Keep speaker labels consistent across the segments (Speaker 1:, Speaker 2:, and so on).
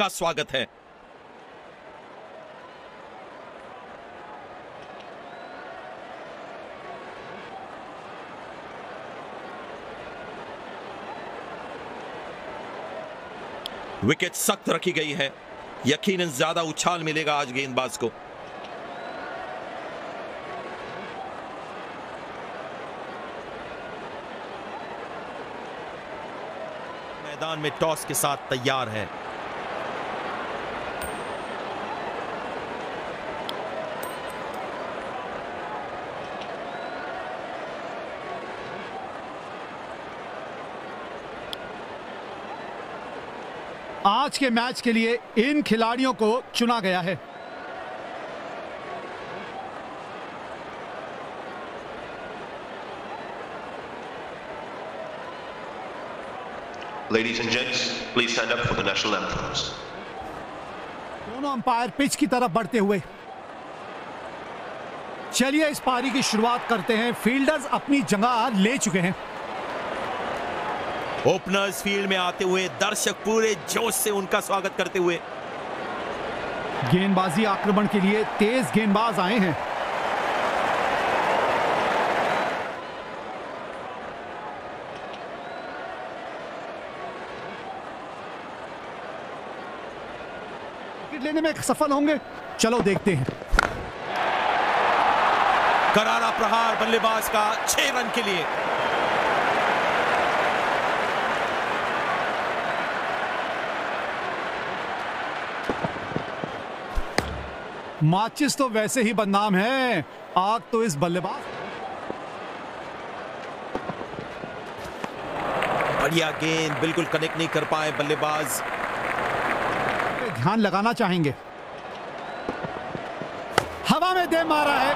Speaker 1: का स्वागत है। विकेट सख्त रखी गई है। यकीनन ज़्यादा उछाल मिलेगा आज गेंदबाज को। मैदान में टॉस के साथ तैयार है।
Speaker 2: आज के मैच के लिए इन खिलाड़ियों को चुना गया है।
Speaker 3: Ladies and gents, please stand up for the national anthems.
Speaker 2: दोनों अंपायर पिच की तरफ़ बढ़ते हुए। चलिए इस पारी की शुरुआत करते हैं। फील्डर्स अपनी जगह ले चुके हैं।
Speaker 1: ओपनर्स फ़ील्ड में आते हुए दर्शक पूरे जोश से उनका स्वागत करते हुए।
Speaker 2: गेंदबाजी आक्रमण के लिए तेज गेंदबाज आए हैं। विकेट लेने में सफल होंगे। चलो देखते हैं।
Speaker 1: करारा प्रहार बल्लेबाज का छह रन के लिए।
Speaker 2: माचिस तो वैसे ही बदनाम है। आग तो इस बल्लेबाज
Speaker 1: बढ़िया गेंद बिल्कुल कनेक्ट नहीं कर पाए बल्लेबाज।
Speaker 2: ध्यान लगाना चाहेंगे। हवा में दे मारा है।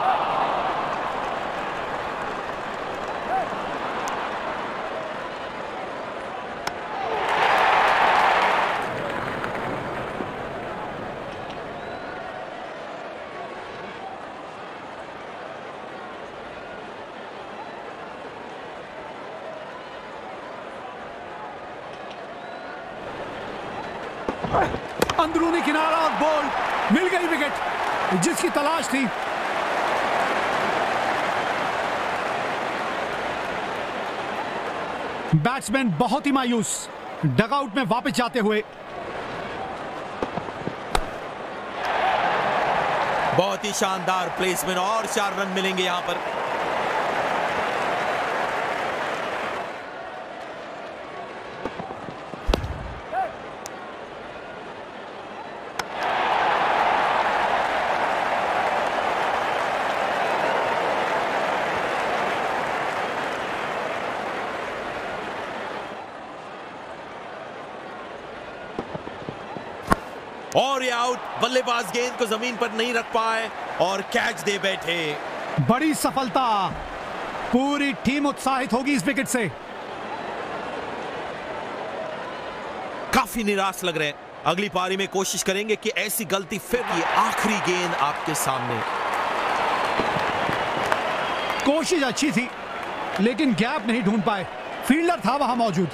Speaker 2: अंदरूनी किनारा और बॉल मिल गई विकेट, जिसकी तलाश थी। बैट्समैन बहुत ही मायूस, डगआउट में वापस जाते हुए।
Speaker 1: बहुत ही शानदार प्लेसमेंट, और चार रन मिलेंगे यहाँ पर। और ये आउट बल्लेबाज गेंद को ज़मीन पर नहीं रख पाए और कैच दे बैठे।
Speaker 2: बड़ी सफलता। पूरी टीम उत्साहित होगी इस विकेट से।
Speaker 1: काफ़ी निराश लग रहे हैं। अगली पारी में कोशिश करेंगे कि ऐसी गलती फिर की आखिरी गेंद आपके सामने।
Speaker 2: कोशिश अच्छी थी लेकिन गैप नहीं ढूंढ पाए। फील्डर था वहाँ मौजूद।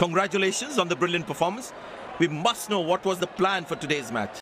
Speaker 1: Congratulations on the brilliant performance. We must know what was the plan for today's match.